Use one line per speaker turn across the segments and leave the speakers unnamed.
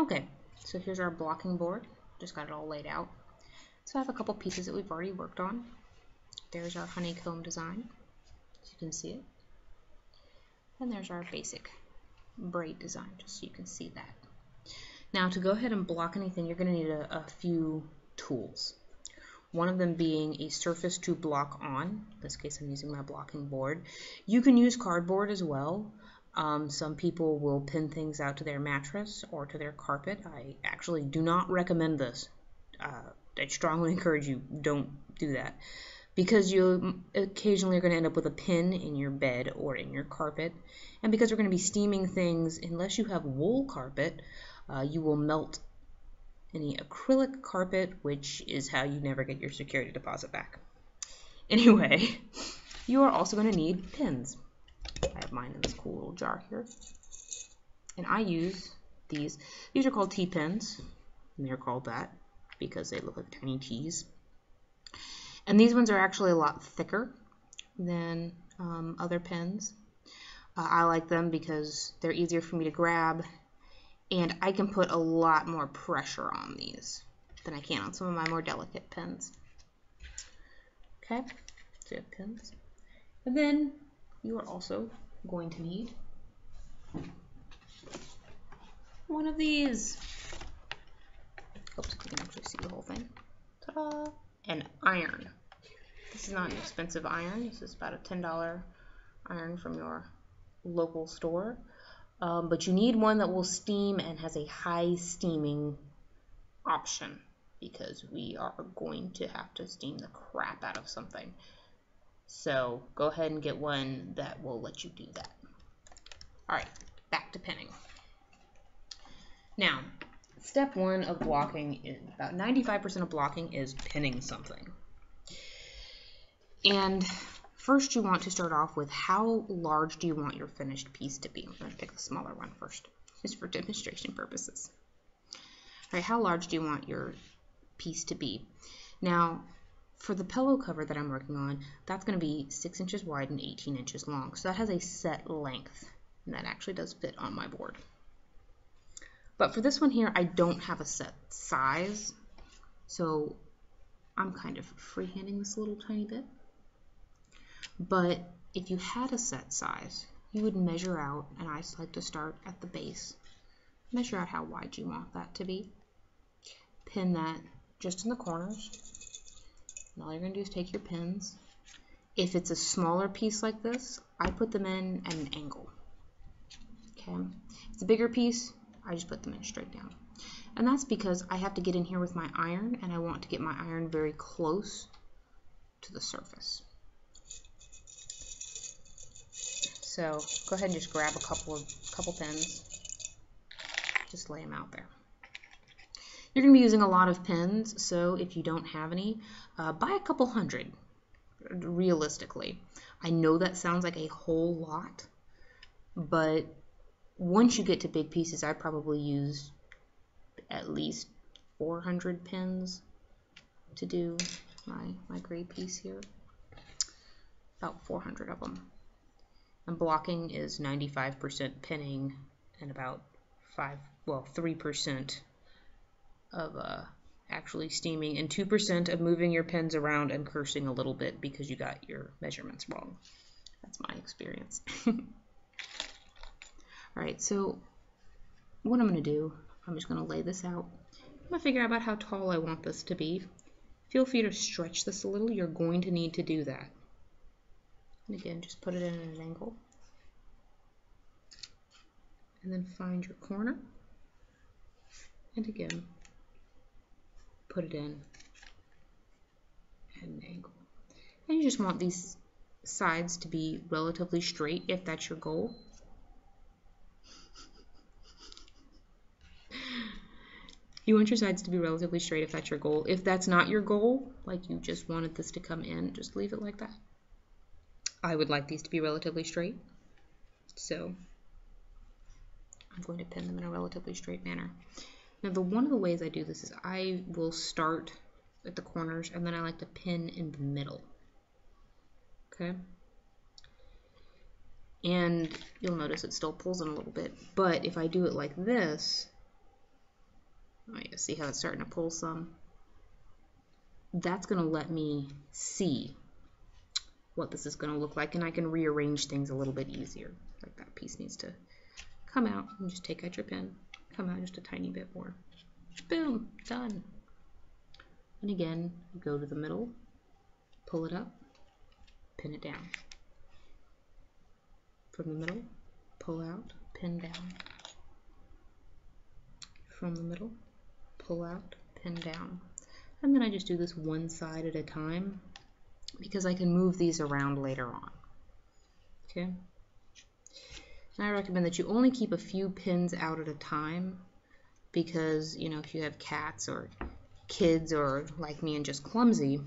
Okay, so here's our blocking board. Just got it all laid out. So I have a couple pieces that we've already worked on. There's our honeycomb design, so you can see it. And there's our basic braid design, just so you can see that. Now to go ahead and block anything, you're going to need a, a few tools. One of them being a surface to block on. In this case, I'm using my blocking board. You can use cardboard as well. Um, some people will pin things out to their mattress or to their carpet. I actually do not recommend this. Uh, I strongly encourage you don't do that because you occasionally are going to end up with a pin in your bed or in your carpet. And because we're going to be steaming things, unless you have wool carpet, uh, you will melt any acrylic carpet, which is how you never get your security deposit back. Anyway, you are also going to need pins. I have mine in this cool little jar here. And I use these. These are called T-pins. They're called that because they look like tiny T's. And these ones are actually a lot thicker than um, other pins. Uh, I like them because they're easier for me to grab and I can put a lot more pressure on these than I can on some of my more delicate pins. Okay, so pins. And then you are also going to need one of these. Oops, you can actually see the whole thing. Ta-da! An iron. This is not an expensive iron. This is about a $10 iron from your local store. Um, but you need one that will steam and has a high steaming option because we are going to have to steam the crap out of something. So go ahead and get one that will let you do that. All right, back to pinning. Now, step one of blocking is about 95% of blocking is pinning something. And First, you want to start off with how large do you want your finished piece to be? I'm going to pick the smaller one first, just for demonstration purposes. All right, how large do you want your piece to be? Now, for the pillow cover that I'm working on, that's going to be 6 inches wide and 18 inches long. So that has a set length, and that actually does fit on my board. But for this one here, I don't have a set size, so I'm kind of freehanding this a little tiny bit. But if you had a set size, you would measure out, and I like to start at the base. Measure out how wide you want that to be. Pin that just in the corners. And all you're going to do is take your pins. If it's a smaller piece like this, I put them in at an angle. Okay. If it's a bigger piece, I just put them in straight down. And that's because I have to get in here with my iron, and I want to get my iron very close to the surface. So go ahead and just grab a couple of couple pins. Just lay them out there. You're going to be using a lot of pins, so if you don't have any, uh, buy a couple hundred, realistically. I know that sounds like a whole lot, but once you get to big pieces, I probably use at least 400 pins to do my, my gray piece here. About 400 of them. And blocking is 95% pinning and about 5, well, 3% of uh, actually steaming and 2% of moving your pins around and cursing a little bit because you got your measurements wrong. That's my experience. All right, so what I'm going to do, I'm just going to lay this out. I'm going to figure out about how tall I want this to be. Feel free to stretch this a little. You're going to need to do that. And again, just put it in at an angle. And then find your corner. And again, put it in at an angle. And you just want these sides to be relatively straight if that's your goal. You want your sides to be relatively straight if that's your goal. If that's not your goal, like you just wanted this to come in, just leave it like that. I would like these to be relatively straight. So I'm going to pin them in a relatively straight manner. Now the one of the ways I do this is I will start at the corners and then I like to pin in the middle. Okay? And you'll notice it still pulls in a little bit. But if I do it like this, Oh, yeah, see how it's starting to pull some? That's going to let me see what this is going to look like, and I can rearrange things a little bit easier. Like that piece needs to come out, and just take out your pen, come out just a tiny bit more. Boom, done. And again, go to the middle, pull it up, pin it down. From the middle, pull out, pin down. From the middle, pull out, pin down. And then I just do this one side at a time because I can move these around later on. Okay. And I recommend that you only keep a few pins out at a time because, you know, if you have cats or kids or like me and just clumsy,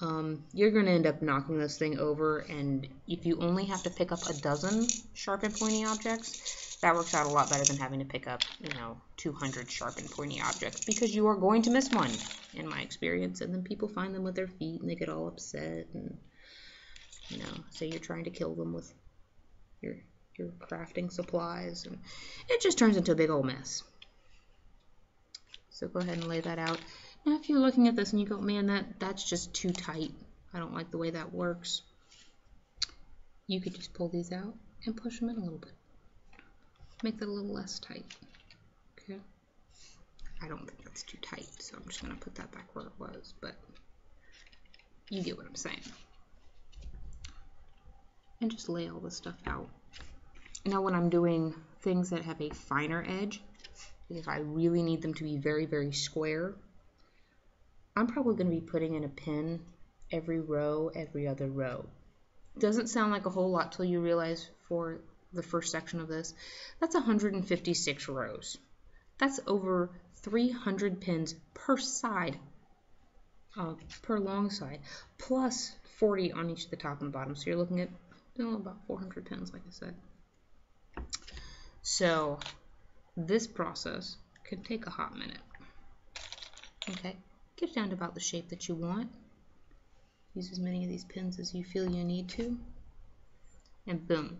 um, you're going to end up knocking this thing over. And if you only have to pick up a dozen sharp and pointy objects, that works out a lot better than having to pick up, you know, 200 sharp and pointy objects because you are going to miss one, in my experience. And then people find them with their feet and they get all upset and, you know, say you're trying to kill them with your your crafting supplies and it just turns into a big old mess. So go ahead and lay that out. Now if you're looking at this and you go, man, that, that's just too tight. I don't like the way that works. You could just pull these out and push them in a little bit. Make that a little less tight. Okay. I don't think that's too tight, so I'm just going to put that back where it was, but you get what I'm saying. And just lay all this stuff out. Now when I'm doing things that have a finer edge, if I really need them to be very, very square, I'm probably going to be putting in a pin every row, every other row. Doesn't sound like a whole lot till you realize for the first section of this, that's 156 rows. That's over 300 pins per side, uh, per long side, plus 40 on each of the top and bottom. So you're looking at oh, about 400 pins, like I said. So this process can take a hot minute. Okay, get down to about the shape that you want. Use as many of these pins as you feel you need to. And boom.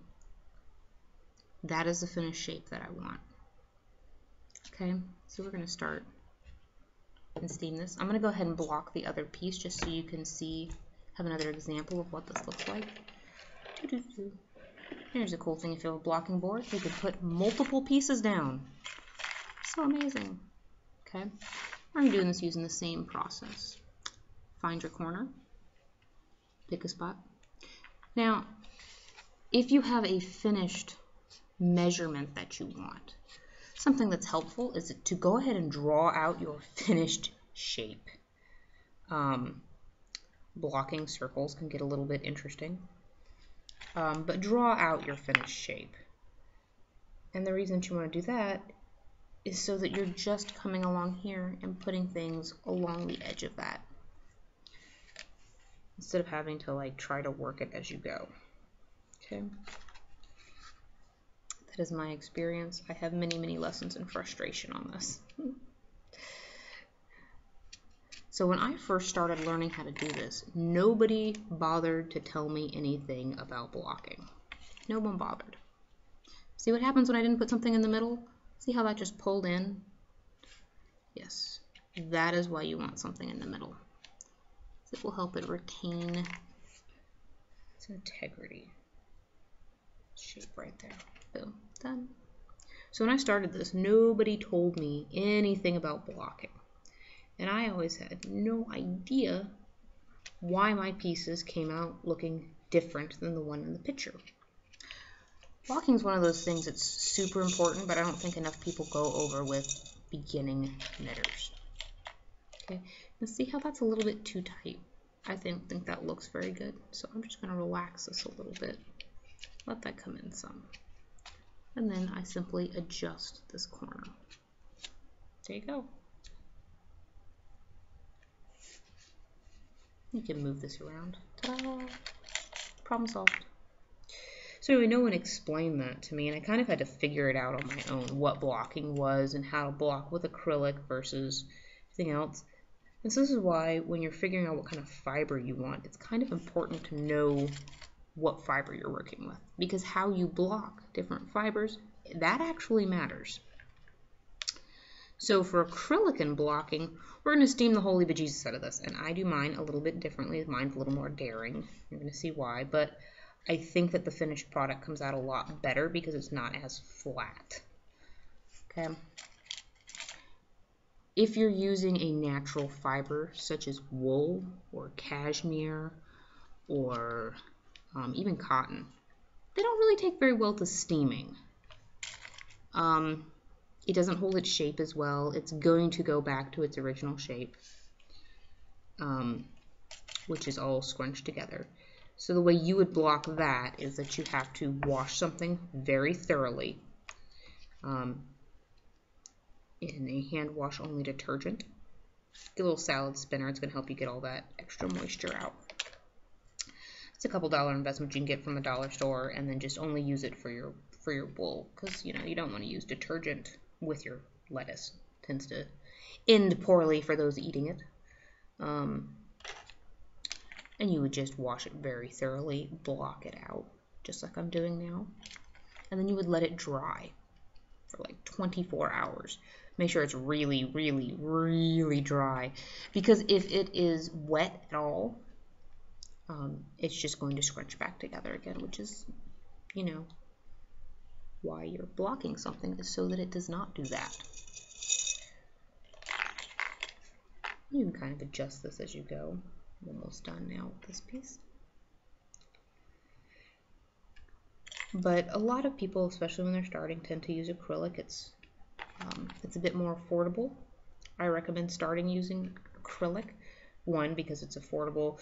That is the finished shape that I want. Okay, so we're going to start and steam this. I'm going to go ahead and block the other piece just so you can see, have another example of what this looks like. Here's a cool thing if you have a blocking board, you can put multiple pieces down. So amazing. Okay, I'm doing this using the same process. Find your corner, pick a spot. Now, if you have a finished measurement that you want, something that's helpful is to go ahead and draw out your finished shape. Um, blocking circles can get a little bit interesting, um, but draw out your finished shape. And the reason that you want to do that is so that you're just coming along here and putting things along the edge of that instead of having to like try to work it as you go. Okay. That is my experience. I have many, many lessons in frustration on this. So when I first started learning how to do this, nobody bothered to tell me anything about blocking. No one bothered. See what happens when I didn't put something in the middle? See how that just pulled in? Yes, that is why you want something in the middle. It will help it retain its integrity. Shape right there. Boom, done. So when I started this, nobody told me anything about blocking. And I always had no idea why my pieces came out looking different than the one in the picture. Blocking is one of those things that's super important, but I don't think enough people go over with beginning knitters. Okay, now see how that's a little bit too tight. I don't think that looks very good, so I'm just going to relax this a little bit. Let that come in some. And then I simply adjust this corner. There you go. You can move this around. Problem solved. So anyway, no one explained that to me, and I kind of had to figure it out on my own, what blocking was and how to block with acrylic versus anything else. And so this is why when you're figuring out what kind of fiber you want, it's kind of important to know what fiber you're working with. Because how you block different fibers, that actually matters. So for acrylic and blocking, we're going to steam the holy bejesus out of this. And I do mine a little bit differently. Mine's a little more daring. You're going to see why. But I think that the finished product comes out a lot better because it's not as flat. Okay. If you're using a natural fiber such as wool or cashmere or um, even cotton, they don't really take very well to steaming. Um, it doesn't hold its shape as well. It's going to go back to its original shape, um, which is all scrunched together. So the way you would block that is that you have to wash something very thoroughly um, in a hand wash only detergent. Get a little salad spinner. It's going to help you get all that extra moisture out. It's a couple dollar investment you can get from a dollar store and then just only use it for your for your wool because you know you don't want to use detergent with your lettuce. Tends to end poorly for those eating it. Um, and you would just wash it very thoroughly, block it out, just like I'm doing now. And then you would let it dry for like 24 hours. Make sure it's really, really, really dry. Because if it is wet at all, um, it's just going to scrunch back together again, which is, you know, why you're blocking something is so that it does not do that. You can kind of adjust this as you go. I'm almost done now with this piece. But a lot of people, especially when they're starting, tend to use acrylic. It's um, it's a bit more affordable. I recommend starting using acrylic. One, because it's affordable.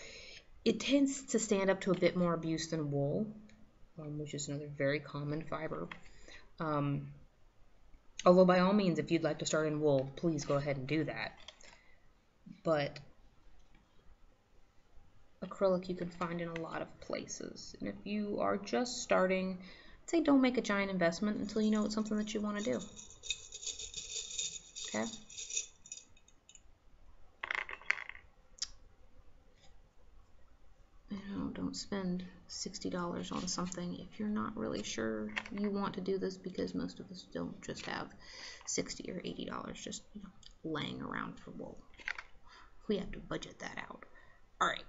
It tends to stand up to a bit more abuse than wool, um, which is another very common fiber. Um, although by all means, if you'd like to start in wool, please go ahead and do that. But acrylic you can find in a lot of places. And if you are just starting, I'd say don't make a giant investment until you know it's something that you want to do. Okay? You know, don't spend $60 on something if you're not really sure you want to do this because most of us don't just have 60 or $80 just you know, laying around for wool. We have to budget that out. All right.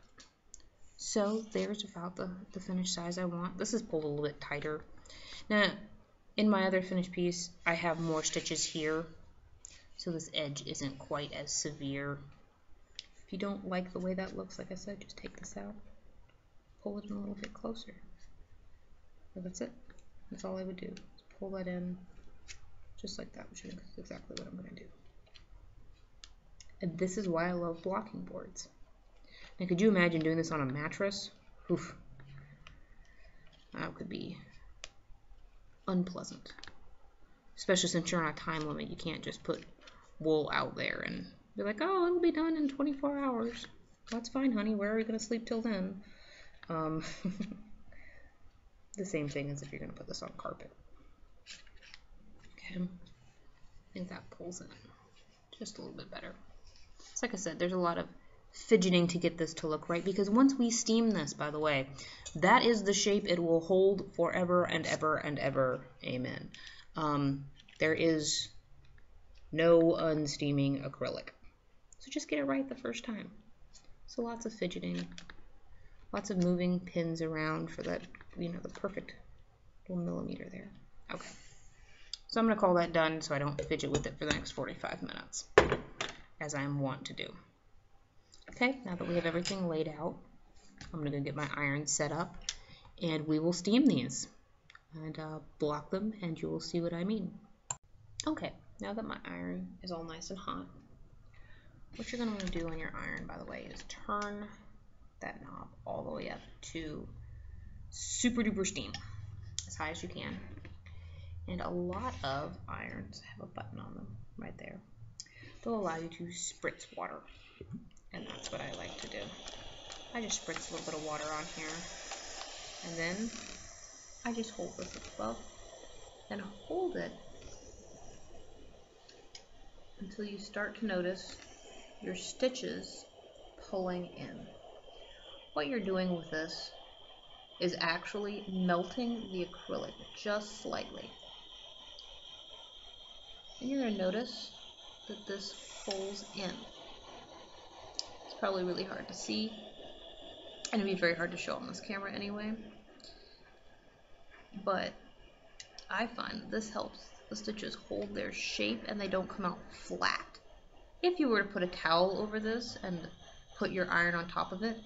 So there's about the, the finished size I want. This is pulled a little bit tighter. Now, in my other finished piece, I have more stitches here, so this edge isn't quite as severe. If you don't like the way that looks, like I said, just take this out, pull it in a little bit closer. So that's it. That's all I would do. Just pull that in just like that, which is exactly what I'm going to do. And this is why I love blocking boards. Now, could you imagine doing this on a mattress? Oof. That could be unpleasant. Especially since you're on a time limit. You can't just put wool out there and be like, oh, it'll be done in 24 hours. That's fine, honey. Where are we going to sleep till then? Um, the same thing as if you're going to put this on carpet. Okay. I think that pulls in just a little bit better. It's like I said, there's a lot of fidgeting to get this to look right because once we steam this, by the way, that is the shape it will hold forever and ever and ever. Amen. Um, there is no unsteaming acrylic. So just get it right the first time. So lots of fidgeting, lots of moving pins around for that, you know, the perfect little millimeter there. Okay. So I'm going to call that done so I don't fidget with it for the next 45 minutes, as I am wont to do. Okay, now that we have everything laid out, I'm going to go get my iron set up and we will steam these and uh, block them and you will see what I mean. Okay, now that my iron is all nice and hot, what you're going to want to do on your iron, by the way, is turn that knob all the way up to super duper steam, as high as you can. And a lot of irons have a button on them right there. They'll allow you to spritz water and that's what I like to do. I just spritz a little bit of water on here, and then I just hold this above, and hold it until you start to notice your stitches pulling in. What you're doing with this is actually melting the acrylic just slightly. And you're going to notice that this holes in. It's probably really hard to see, and it'd be very hard to show on this camera anyway. But I find this helps the stitches hold their shape and they don't come out flat. If you were to put a towel over this and put your iron on top of it,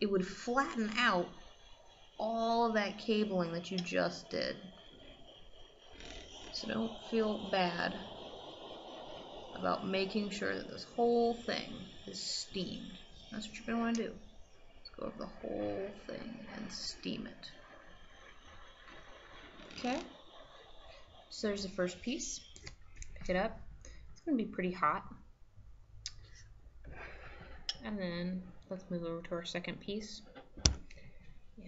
it would flatten out all of that cabling that you just did. So don't feel bad about making sure that this whole thing is steamed. That's what you're going to want to do. Let's go over the whole thing and steam it. Okay. So there's the first piece. Pick it up. It's going to be pretty hot. And then let's move over to our second piece.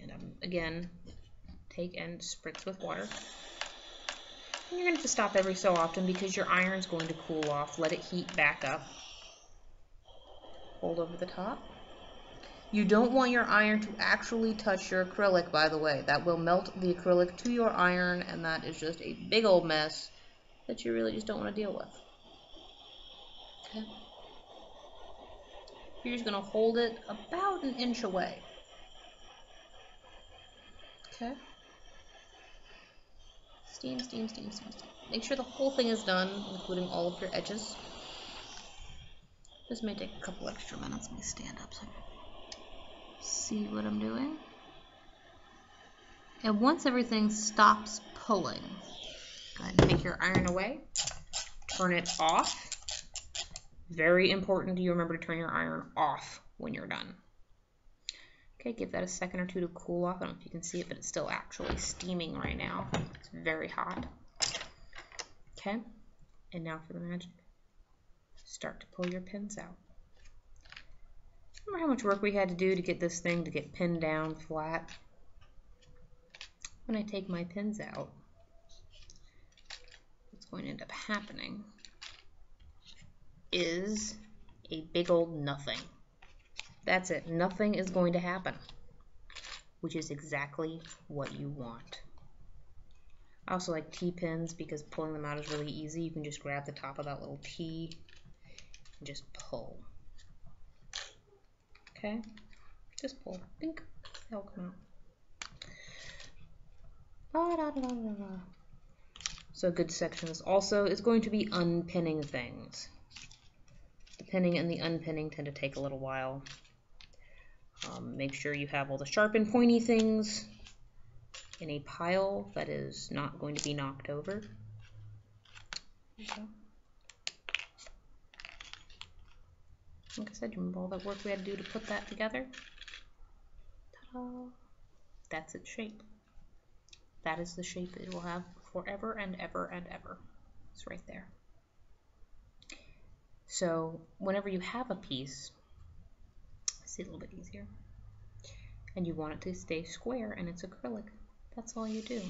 And um, again, take and spritz with water. And you're going to have to stop every so often because your iron's going to cool off. Let it heat back up. Hold over the top. You don't want your iron to actually touch your acrylic, by the way. That will melt the acrylic to your iron, and that is just a big old mess that you really just don't want to deal with. Okay. You're just going to hold it about an inch away. Okay. Steam, steam, steam, steam, steam. Make sure the whole thing is done, including all of your edges. This may take a couple extra minutes. Let me stand up so see what I'm doing. And once everything stops pulling, go ahead and take your iron away. Turn it off. Very important you remember to turn your iron off when you're done. Okay, give that a second or two to cool off. I don't know if you can see it, but it's still actually steaming right now. It's very hot. Okay, and now for the magic. Start to pull your pins out. Remember how much work we had to do to get this thing to get pinned down flat? When I take my pins out, what's going to end up happening is a big old nothing. That's it. Nothing is going to happen, which is exactly what you want. I also like T-pins because pulling them out is really easy. You can just grab the top of that little T and just pull. Okay? Just pull. Bink. They'll come out. So a good section is also is going to be unpinning things. The pinning and the unpinning tend to take a little while. Um, make sure you have all the sharp and pointy things in a pile that is not going to be knocked over. Like I said, you remember all that work we had to do to put that together? Ta-da! That's its shape. That is the shape it will have forever and ever and ever. It's right there. So whenever you have a piece, see a little bit easier, and you want it to stay square and it's acrylic, that's all you do.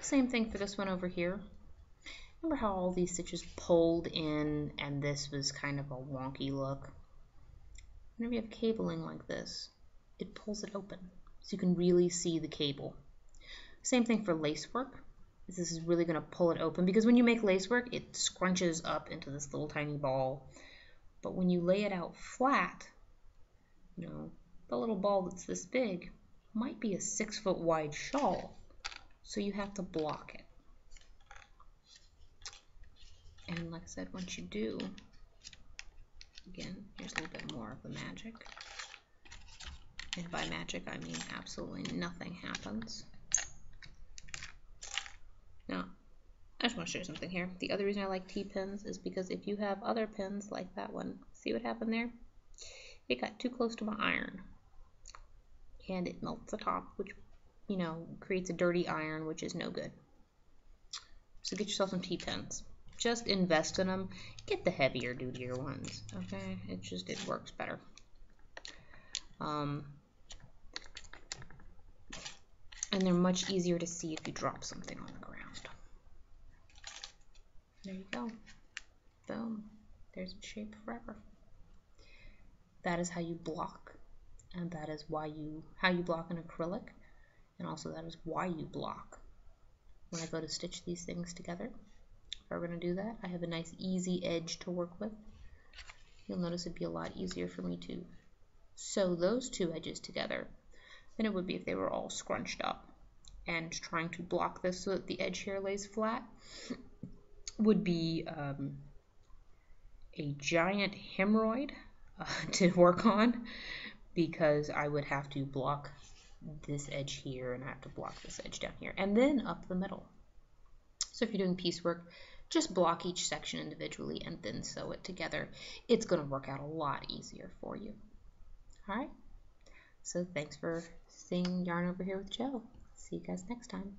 Same thing for this one over here. Remember how all these stitches pulled in and this was kind of a wonky look? Whenever you have cabling like this, it pulls it open so you can really see the cable. Same thing for lace work. This is really going to pull it open because when you make lace work, it scrunches up into this little tiny ball. But when you lay it out flat, you know, the little ball that's this big might be a six foot wide shawl. So you have to block it. And like I said, once you do, again, here's a little bit more of the magic. And by magic, I mean absolutely nothing happens. Now, I just want to show you something here. The other reason I like T-pins is because if you have other pins like that one, see what happened there? It got too close to my iron. And it melts the top, which, you know, creates a dirty iron, which is no good. So get yourself some T-pins just invest in them. Get the heavier dudier ones, okay? It just, it works better. Um, and they're much easier to see if you drop something on the ground. There you go. Boom. There's a shape forever. That is how you block. And that is why you, how you block an acrylic. And also that is why you block. When I go to stitch these things together, if I were going to do that. I have a nice easy edge to work with. You'll notice it'd be a lot easier for me to sew those two edges together than it would be if they were all scrunched up. And trying to block this so that the edge here lays flat would be um, a giant hemorrhoid uh, to work on because I would have to block this edge here and I have to block this edge down here and then up the middle. So if you're doing piecework, just block each section individually and then sew it together. It's going to work out a lot easier for you. All right. So thanks for seeing Yarn Over Here with Jo. See you guys next time.